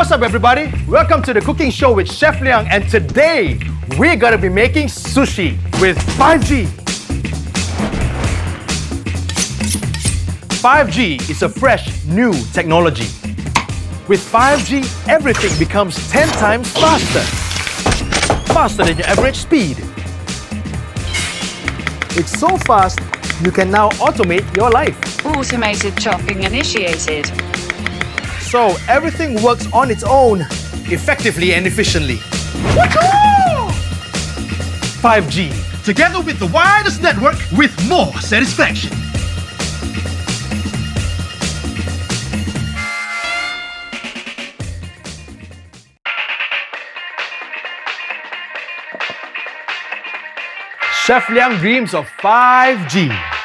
What's up, everybody? Welcome to the cooking show with Chef Liang, and today we're gonna be making sushi with 5G. 5G is a fresh, new technology. With 5G, everything becomes 10 times faster. Faster than your average speed. It's so fast, you can now automate your life. Automated chopping initiated. So everything works on its own, effectively and efficiently. 5G. Together with the widest network with more satisfaction. Chef Liang dreams of 5G.